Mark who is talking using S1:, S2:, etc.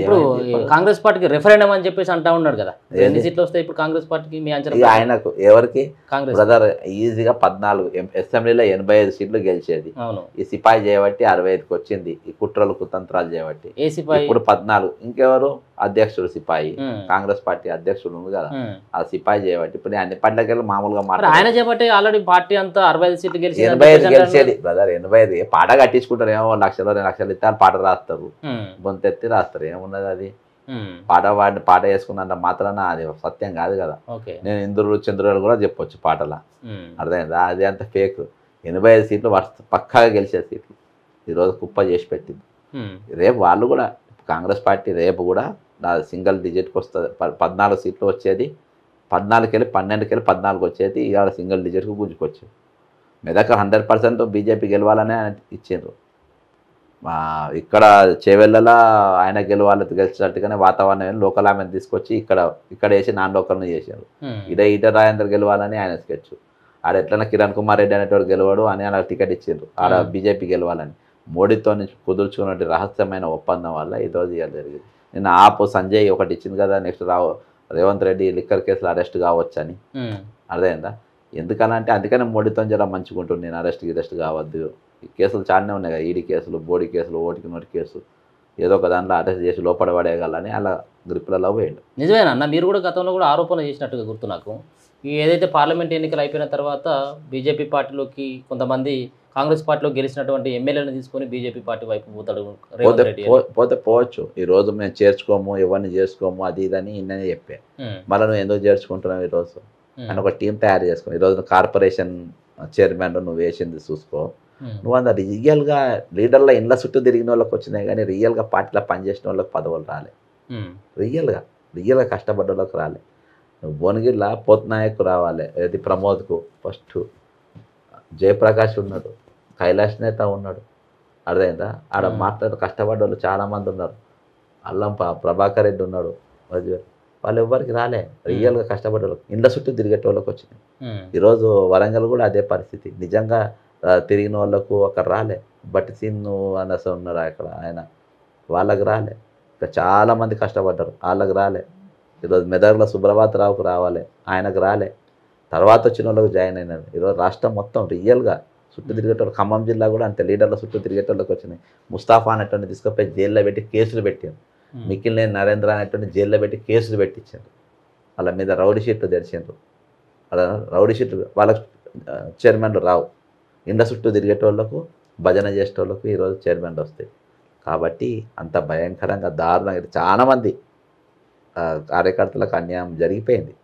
S1: ఇప్పుడు? కాంగ్రెస్ పార్టీకి రెఫరెండం అని చెప్పేసి అంటా ఉన్నాడు కదా. ఎన్ని? సీట్లు వస్తాయి ఇప్పుడు కాంగ్రెస్ పార్టీకి మీ అంచనా?
S2: ఆయనకు ఎవరికి?
S1: కాంగ్రెస్.
S2: బ్రదర్ ఈజీగా పద్నాలుగు అసెంబ్లీలో ఎనభై ఐదు సీట్లు గెలిచేది. ఈ సిపాయి చేయబట్టి అరవై ఐదుకి వచ్చింది. ఈ కుట్రలు కుతంత్రాలు చేయబట్టి
S1: ఏ సిపాయి?
S2: ఇప్పుడు పద్నాలుగు. ఇంకెవరు? అధ్యక్షుడు సిపాయి. కాంగ్రెస్ పార్టీ అధ్యక్షుడు ఉంది కదా. ఆ సిపాయి చేయబట్టి ఇప్పుడు అన్ని పార్టీలకి మామూలుగా మాట్లాడు
S1: ఆయన చేపట్టి ఆల్రెడీ పార్టీ అంతా అరవై ఐదు సీట్లు గెలిచి
S2: ఎనభై ఐదు గెలిచేది. బ్రదర్ ఎనభై ఐదు పాట కట్టించుకుంటారు ఏమో లక్షలు రెండు లక్షలు ఇస్తే వాళ్ళు పాట రాస్తారు. గొంతెత్తి రాస్తారు. ఏమున్నది అది. పాట వాడిని పాట వేసుకున్నంత మాత్రాన అది సత్యం కాదు కదా. నేను ఇంద్రుడు చంద్రుడు కూడా చెప్పొచ్చు పాటల. అర్థమైందా? అది అంత ఫేక్. ఎనభై ఐదు సీట్లు వర్ష పక్కాగా గెలిచే సీట్లు. ఈరోజు కుప్ప చేసి పెట్టింది. రేపు వాళ్ళు కూడా కాంగ్రెస్ పార్టీ రేపు కూడా నా సింగిల్ డిజిట్కి వస్తుంది. పద్నాలుగు సీట్లు వచ్చేది. పద్నాలుగుకి వెళ్ళి పన్నెండుకి వెళ్ళి పద్నాలుగు వచ్చేది. ఇవాళ సింగిల్ డిజిట్కి గుంజుకొచ్చింది మెదక్ హండ్రెడ్ పర్సెంట్ బీజేపీ గెలవాలనే ఇచ్చిండ్రు. ఇక్కడ చేవెళ్ళలా ఆయన గెలవాలి గెలిచినట్టుగానే వాతావరణం లోకల్ ఆమెను తీసుకొచ్చి ఇక్కడ ఇక్కడ వేసి నాన్ లోకల్ని చేశారు. ఇడ ఈట రాజేందర్ గెలవాలని ఆయన స్కెచ్. ఆడ ఎట్లన్నా కిరణ్ కుమార్ రెడ్డి అనేటోడు గెలవాడు అని అలా టికెట్ ఇచ్చిండ్రు. ఆడ. బీజేపీ గెలవాలని. మోడీతో నుంచి కుదుర్చుకున్న రహస్యమైన ఒప్పందం వల్ల ఈరోజు ఇవాళ జరిగింది. నిన్న ఆపు సంజయ్ ఒకటి ఇచ్చింది కదా నెక్స్ట్ రావు రేవంత్ రెడ్డి లిక్కర్ కేసులో అరెస్ట్ కావచ్చని. అర్థమైందా? ఎందుకనంటే అందుకనే మోడీతో జర మంచిగా ఉంటుంది నేను అరెస్ట్ గిరెస్ట్ కావద్దు. కేసులు చాలానే ఉన్నాయి కదా ఈడీ కేసులు బోడీ కేసులు ఓటికి నోటి కేసు. ఏదో ఒక దాంట్లో అరెస్ట్ చేసి లోపల పడేయగలని అలా గ్రిప్పులలో పోయిండు.
S1: నిజమేనా? అన్న మీరు కూడా గతంలో కూడా ఆరోపణ చేసినట్టుగా గుర్తు నాకు. ఈ ఏదైతే పార్లమెంట్ ఎన్నికలు అయిపోయిన తర్వాత బీజేపీ పార్టీలోకి కొంతమంది కాంగ్రెస్ పార్టీలో గెలిచినటువంటి ఎమ్మెల్యేలను తీసుకొని బీజేపీ పార్టీ వైపు పోతాడు
S2: పోతే పోవచ్చు. ఈ రోజు మేము చేర్చుకోము ఎవరిని చేసుకోము అది ఇది అని నిన్ననే చెప్పా మళ్ళీ నువ్వు ఎందుకు చేర్చుకుంటున్నావు ఈరోజు? అని ఒక టీం తయారు చేసుకో ఈరోజు కార్పొరేషన్ చైర్మన్ నువ్వు వేసింది చూసుకో. నువ్వు అంత రియల్గా లీడర్ల ఇండ్ల చుట్టూ తిరిగిన వాళ్ళకి వచ్చినాయి కానీ రియల్గా పార్టీలో పనిచేసిన వాళ్ళకి పదవులు రాలే.
S1: ఉమ్,
S2: రియల్గా రియల్గా కష్టపడ్డ వాళ్ళకి రాలే. నువ్వు భువనగిరిలో పోత్నాయక్ రావాలి ఏది ప్రమోద్కు ఫస్ట్. జయప్రకాష్ ఉన్నాడు కైలాష్ నేత ఉన్నాడు. అర్థమైందా? ఆడ
S1: Hmm.
S2: మాట్లాడు కష్టపడ్డ వాళ్ళు చాలామంది ఉన్నారు. అల్లం ప్రభాకర్ రెడ్డి ఉన్నాడు. వాళ్ళు ఎవ్వరికి రాలే. రియల్గా కష్టపడ్డ వాళ్ళు ఇండ్ల చుట్టూ తిరిగేటోళ్ళకి వచ్చినాయి. ఈరోజు వరంగల్ కూడా అదే పరిస్థితి. నిజంగా తిరిగిన వాళ్ళకు ఒక రాలే. బట్టి సీన్ అనస ఉన్నారు అక్కడ ఆయన. వాళ్ళకి రాలే. ఇంకా చాలామంది కష్టపడ్డారు. వాళ్ళకి రాలే. ఈరోజు మెదక్లో సుబ్రభాతరావుకు రావాలి. ఆయనకు రాలే. తర్వాత వచ్చిన వాళ్ళకి జాయిన్ అయినారు. ఈరోజు రాష్ట్రం మొత్తం రియల్గా చుట్టూ తిరిగేటోళ్ళు ఖమ్మం జిల్లా కూడా అంతే. లీడర్ల చుట్టూ తిరిగేటోళ్ళకి వచ్చినాయి. ముస్తాఫా అనేటువంటి తీసుకుపోయి జైల్లో పెట్టి కేసులు పెట్టారు. మిక్కిలినేని నరేంద్ర అనేటువంటి జైల్లో పెట్టి కేసులు పెట్టించారు. వాళ్ళ మీద రౌడీ షీట్లు తెరిచిండ్రు. అలా రౌడీ షీట్లు వాళ్ళకు చైర్మన్లు రావు. ఇండ్ల చుట్టూ తిరిగేటోళ్ళకు భజన చేసేటోళ్ళకు ఈరోజు చైర్మన్లు వస్తాయి. కాబట్టి అంత భయంకరంగా దారుణంగా చాలామంది కార్యకర్తలకు అన్యాయం జరిగిపోయింది.